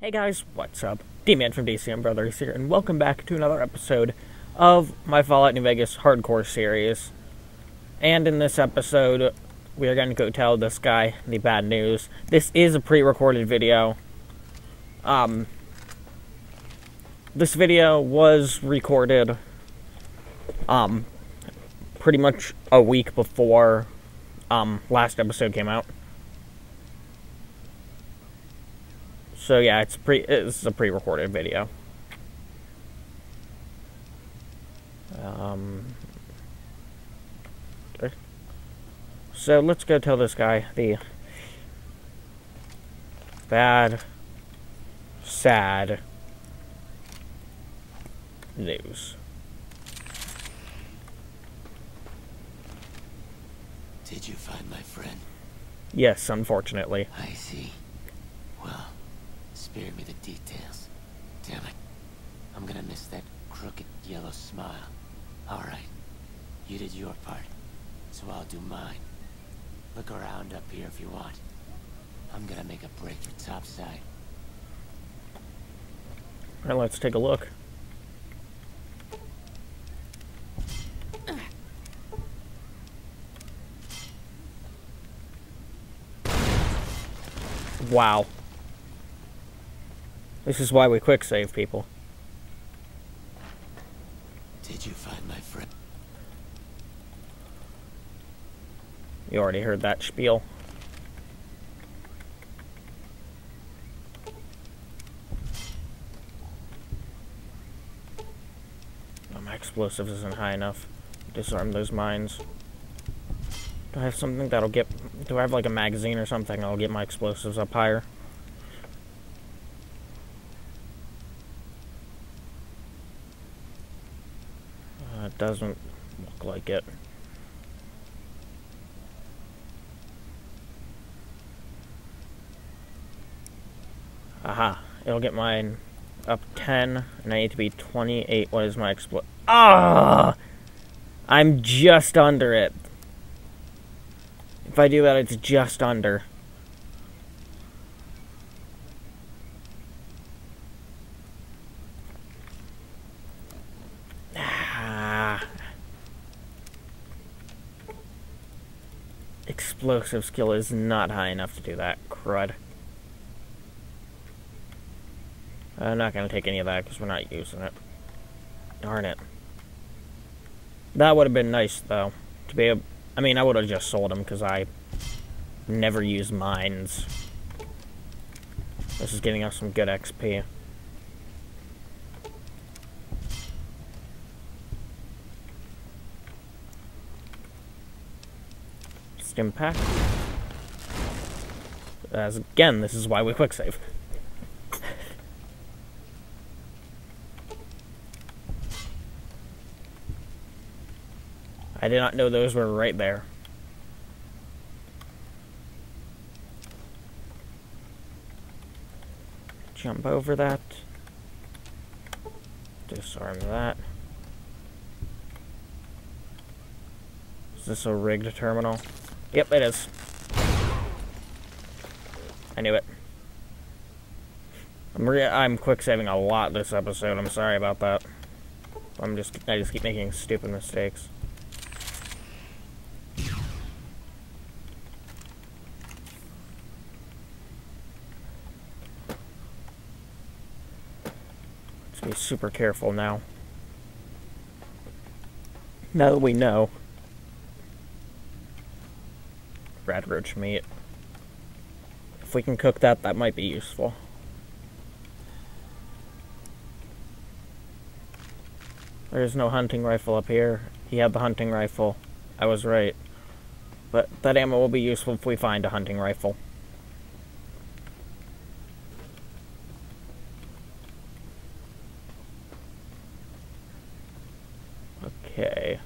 Hey guys, what's up? D-Man from DCM Brothers here, and welcome back to another episode of my Fallout New Vegas hardcore series. And in this episode, we are going to go tell this guy the bad news. This is a pre-recorded video. Um, this video was recorded, um, pretty much a week before, um, last episode came out. So yeah, it's pre it's a pre-recorded video. Um. So let's go tell this guy the bad, sad news. Did you find my friend? Yes, unfortunately. I see. Spare me the details. Damn it. I'm gonna miss that crooked yellow smile. Alright. You did your part. So I'll do mine. Look around up here if you want. I'm gonna make a break for topside. Alright, let's take a look. Wow. This is why we quick save people. Did you find my friend? You already heard that spiel. Oh, my explosives isn't high enough. Disarm those mines. Do I have something that'll get... Do I have like a magazine or something that'll get my explosives up higher? Doesn't look like it. Aha. It'll get mine up 10, and I need to be 28. What is my explo- Ah! I'm just under it. If I do that, it's just under. Ah. Explosive skill is not high enough to do that. Crud. I'm not going to take any of that because we're not using it. Darn it. That would have been nice, though. To be. I mean, I would have just sold them because I never use mines. This is getting us some good XP. Stim pack. As again, this is why we quick save. I did not know those were right there. Jump over that. Disarm that. Is this a rigged terminal? Yep, it is. I knew it. I'm re I'm quick saving a lot this episode. I'm sorry about that. I'm just I just keep making stupid mistakes. Let's be super careful now. Now that we know. Rat roach meat. If we can cook that, that might be useful. There's no hunting rifle up here. He had the hunting rifle. I was right. But that ammo will be useful if we find a hunting rifle. Okay.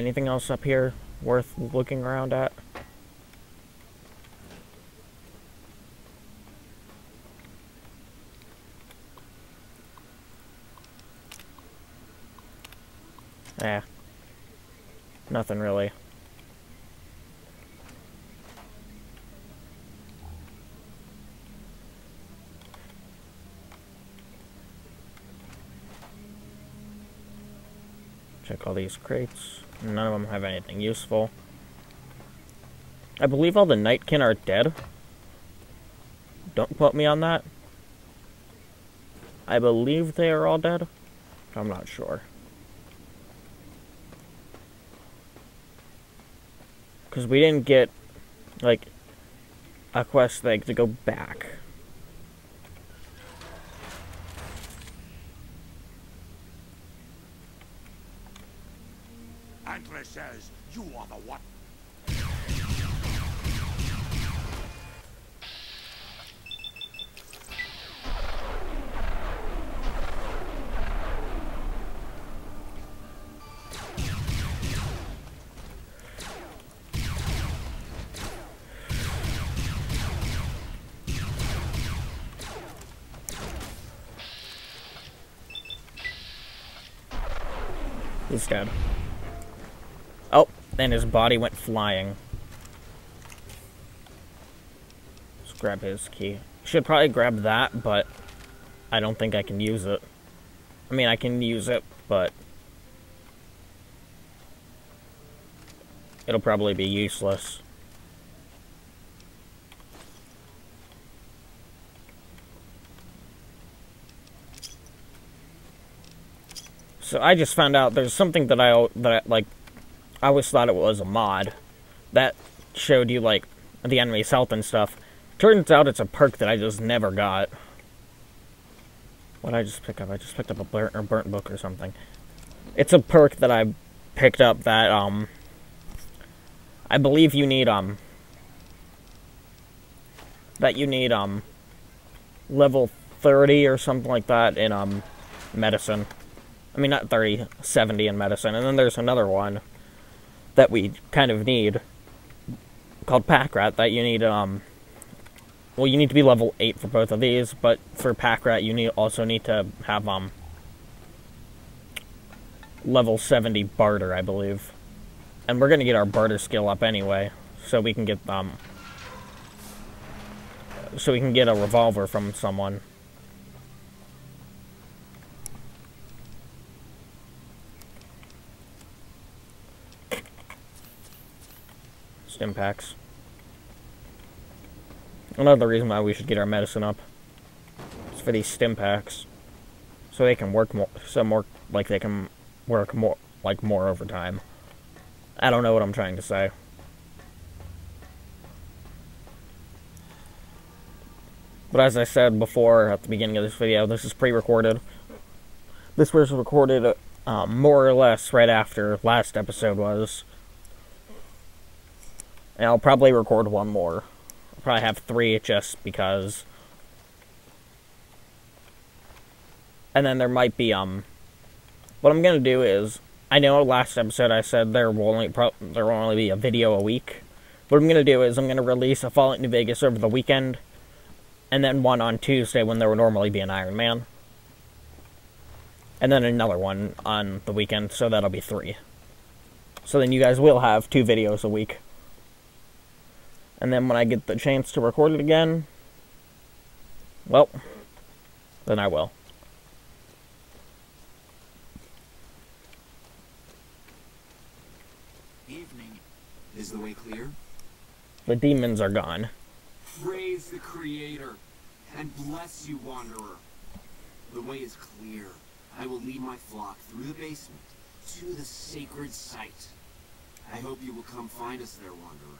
Anything else up here worth looking around at? Eh. Nothing really. Check all these crates. None of them have anything useful. I believe all the Nightkin are dead. Don't quote me on that. I believe they are all dead. I'm not sure. Because we didn't get, like, a quest like to go back. Antler says you are the dead. And his body went flying. Let's grab his key. Should probably grab that, but I don't think I can use it. I mean, I can use it, but it'll probably be useless. So I just found out there's something that I that I, like. I always thought it was a mod that showed you like the enemy's health and stuff. Turns out it's a perk that I just never got. What did I just pick up? I just picked up a burnt, or burnt book or something. It's a perk that I picked up that um. I believe you need um. That you need um. Level thirty or something like that in um, medicine. I mean, not 30, 70 in medicine. And then there's another one that we kind of need called Pack Rat that you need, um, well, you need to be level 8 for both of these, but for Pack Rat, you need also need to have, um, level 70 Barter, I believe. And we're going to get our Barter skill up anyway, so we can get, um, so we can get a revolver from someone. Stim packs. Another reason why we should get our medicine up is for these stim packs, so they can work more, some more, like they can work more, like more over time. I don't know what I'm trying to say. But as I said before at the beginning of this video, this is pre-recorded. This was recorded uh, more or less right after last episode was. And I'll probably record one more. I'll probably have three just because. And then there might be, um. What I'm gonna do is. I know last episode I said there will only pro- there will only be a video a week. What I'm gonna do is I'm gonna release a Fallout New Vegas over the weekend, and then one on Tuesday when there would normally be an Iron Man, and then another one on the weekend. So that'll be three. So then you guys will have two videos a week. And then when I get the chance to record it again, well, then I will. Evening. Is the way clear? The demons are gone. Praise the Creator, and bless you, Wanderer. The way is clear. I will lead my flock through the basement to the sacred site. I hope you will come find us there, Wanderer.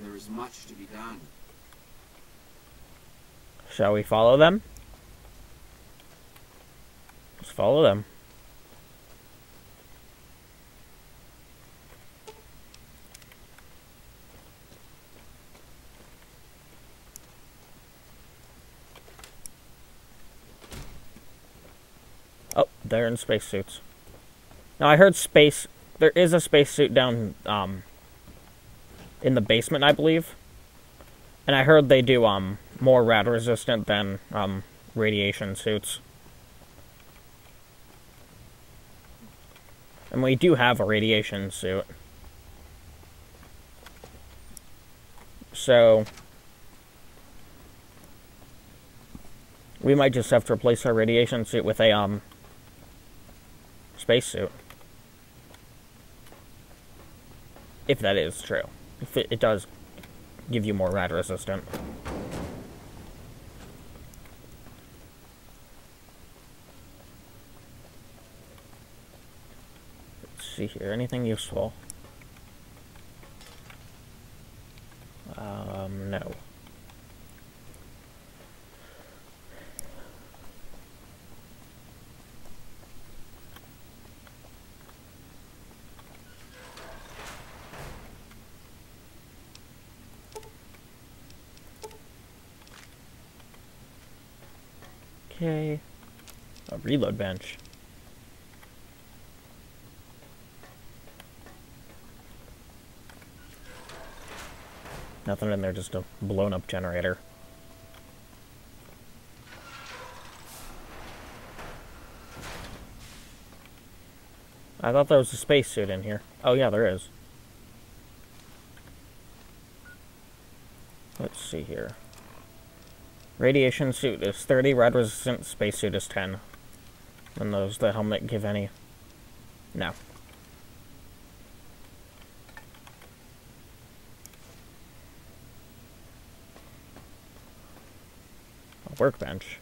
There is much to be done. Shall we follow them? Let's follow them. Oh, they're in spacesuits. Now I heard space. There is a spacesuit down um, in the basement, I believe. And I heard they do um more rad resistant than um radiation suits. And we do have a radiation suit. So we might just have to replace our radiation suit with a um spacesuit. If that is true. It, it does give you more rad resistant. Let's see here. Anything useful? Um, no. Okay. A reload bench. Nothing in there, just a blown up generator. I thought there was a spacesuit in here. Oh yeah, there is. Let's see here. Radiation suit is 30, rad resistant spacesuit is 10. And those the helmet give any? No. Workbench.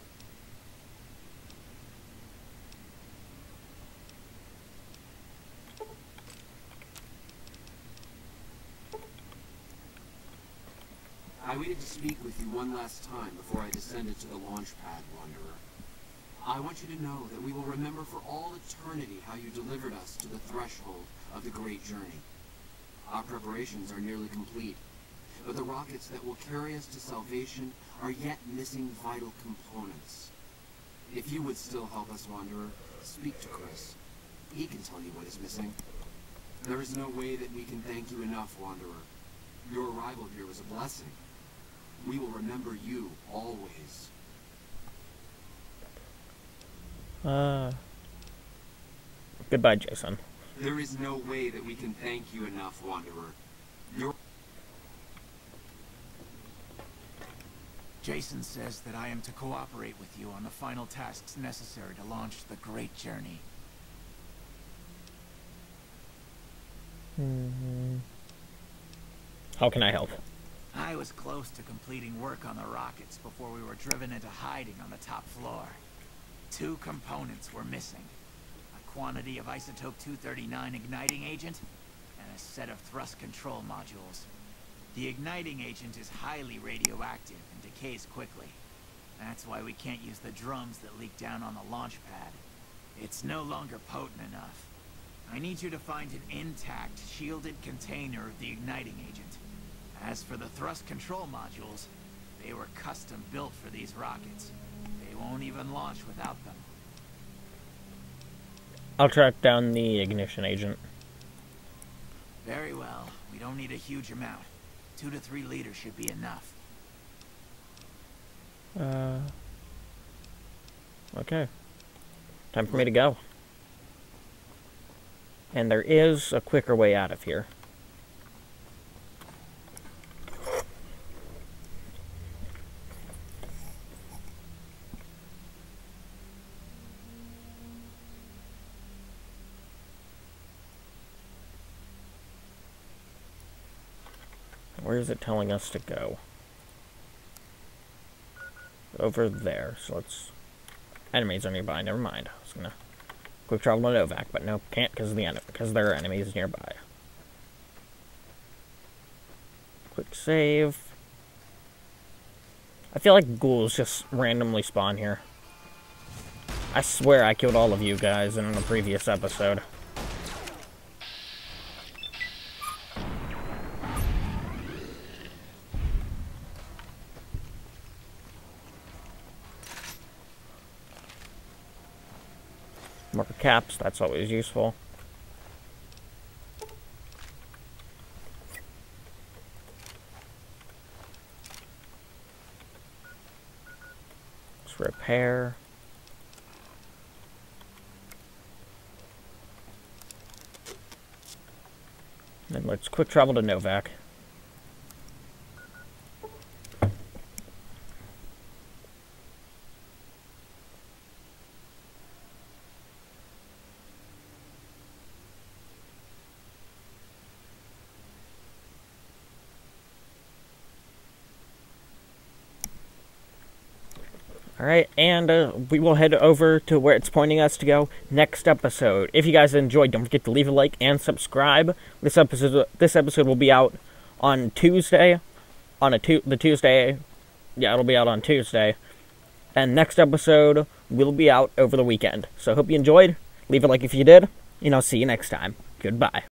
I waited to speak with you one last time before I descended to the launch pad, Wanderer. I want you to know that we will remember for all eternity how you delivered us to the threshold of the great journey. Our preparations are nearly complete, but the rockets that will carry us to salvation are yet missing vital components. If you would still help us, Wanderer, speak to Chris. He can tell you what is missing. There is no way that we can thank you enough, Wanderer. Your arrival here was a blessing. We will remember you always. Uh. Goodbye, Jason. There is no way that we can thank you enough, Wanderer. Your Jason says that I am to cooperate with you on the final tasks necessary to launch the Great Journey. Hmm. How can I help? I was close to completing work on the rockets before we were driven into hiding on the top floor. Two components were missing. A quantity of isotope 239 igniting agent, and a set of thrust control modules. The igniting agent is highly radioactive and decays quickly. That's why we can't use the drums that leak down on the launch pad. It's no longer potent enough. I need you to find an intact, shielded container of the igniting agent. As for the thrust control modules, they were custom built for these rockets. They won't even launch without them. I'll track down the ignition agent. Very well. We don't need a huge amount. Two to three liters should be enough. Uh. Okay. Time for me to go. And there is a quicker way out of here. Where is it telling us to go? Over there. So let's. Enemies are nearby. Never mind. I was gonna quick travel to Novak, but no, can't because the because there are enemies nearby. Quick save. I feel like ghouls just randomly spawn here. I swear I killed all of you guys in a previous episode. More caps, that's always useful. Let's repair. Then let's quick travel to Novak. All right, and uh, we will head over to where it's pointing us to go next episode. If you guys enjoyed, don't forget to leave a like and subscribe. This episode this episode will be out on Tuesday, on a tu- the Tuesday. Yeah, it'll be out on Tuesday. And next episode will be out over the weekend. So hope you enjoyed. Leave a like if you did, and I'll see you next time. Goodbye.